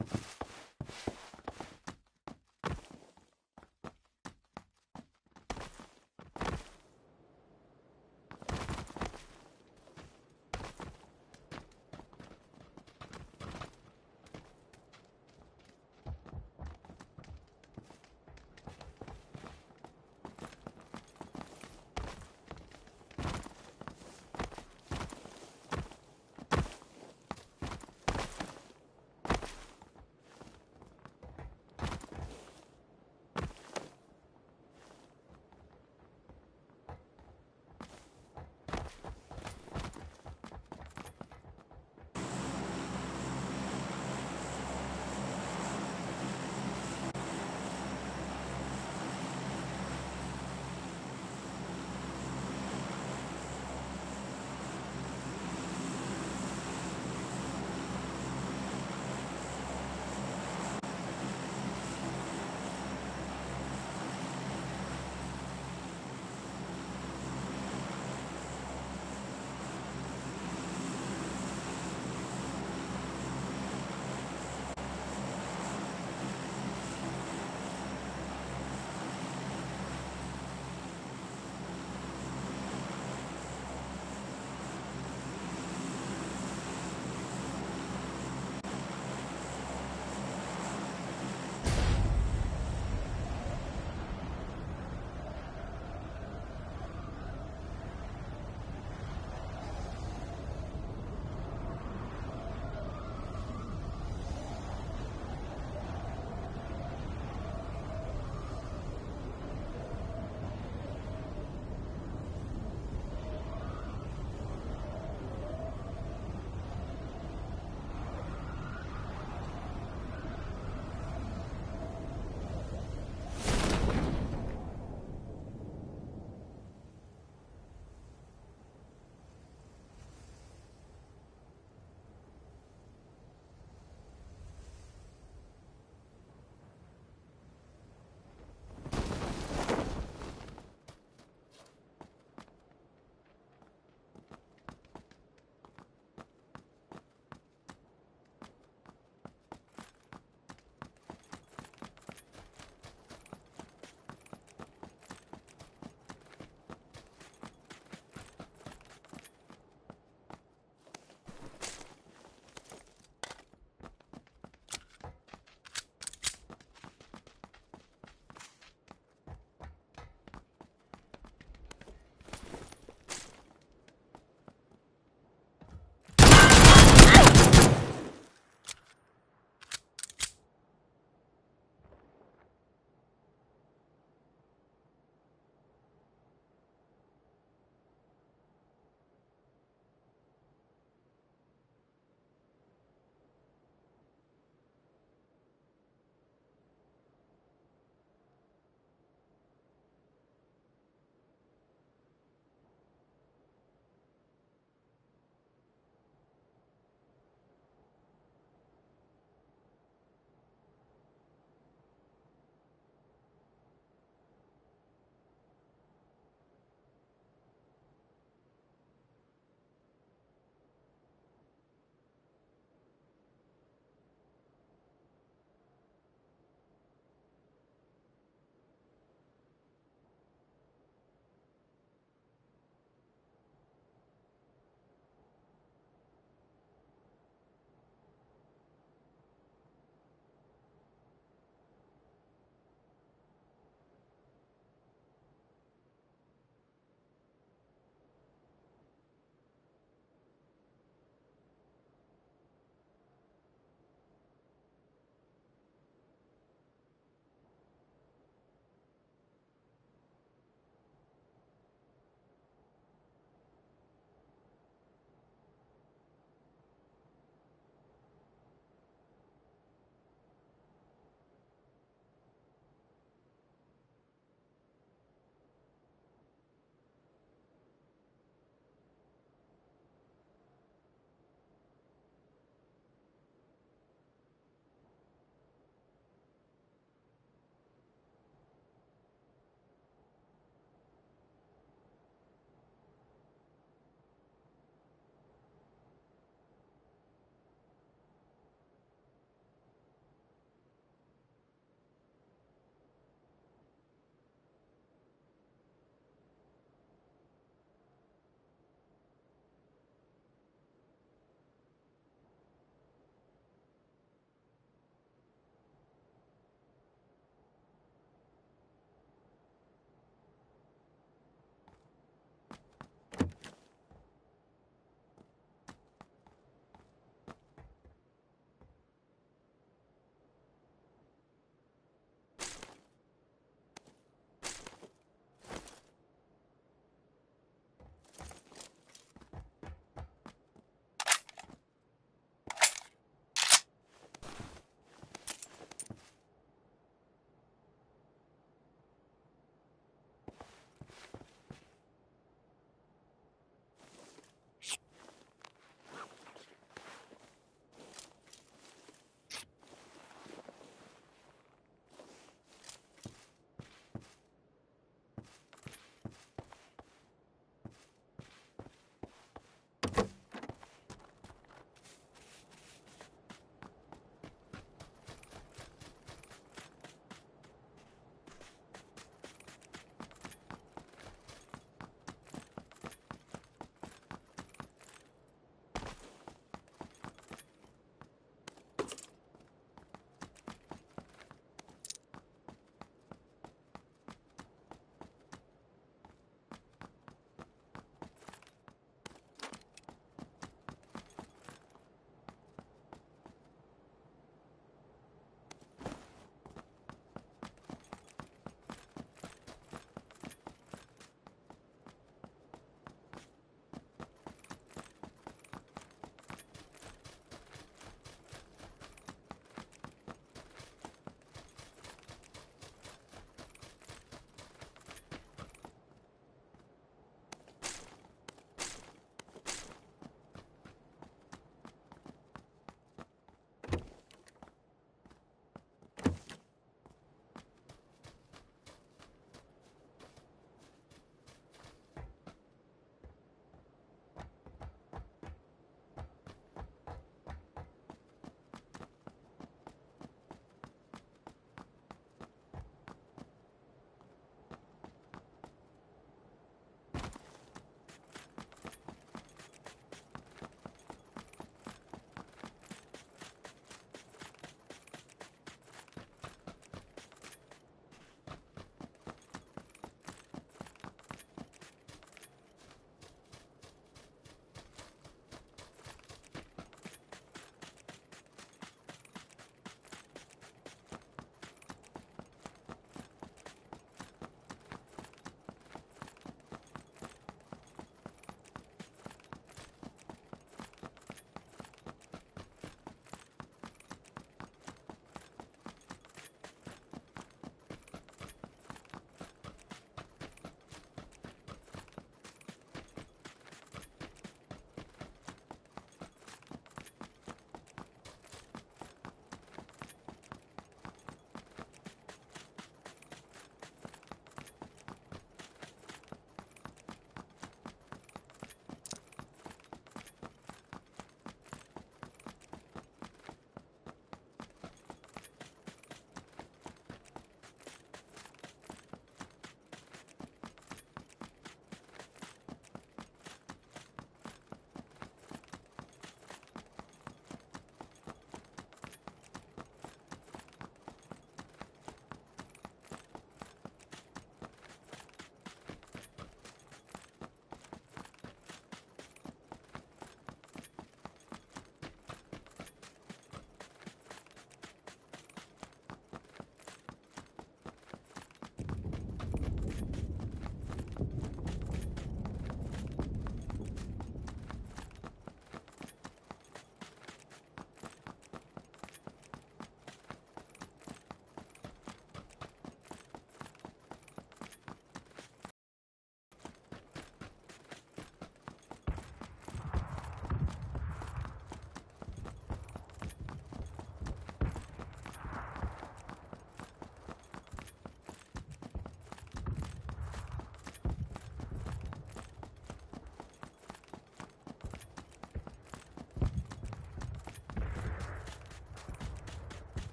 you